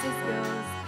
Francisco's.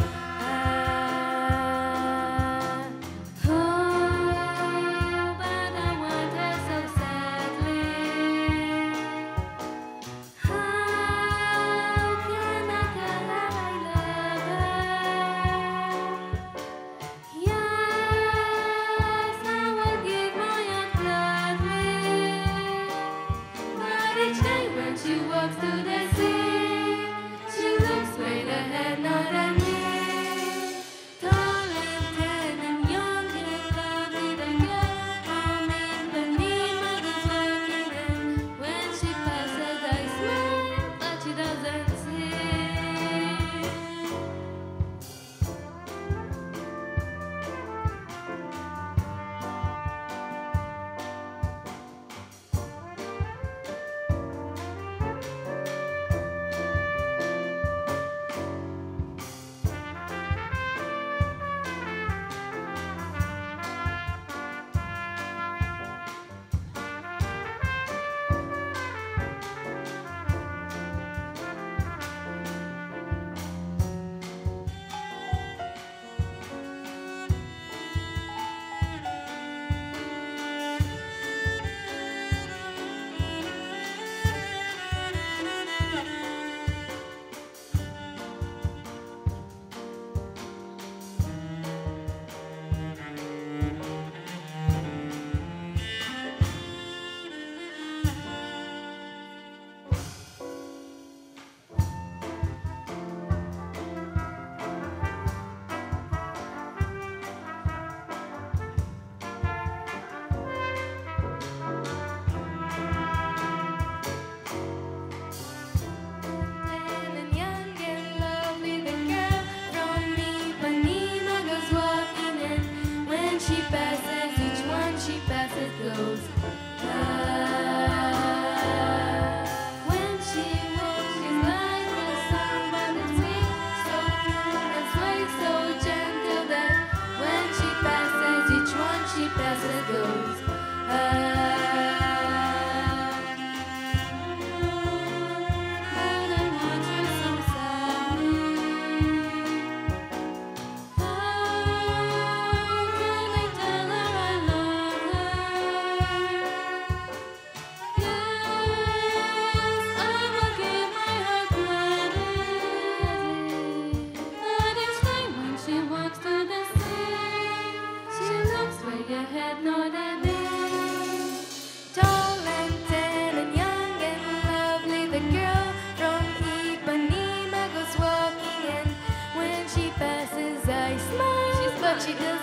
she does.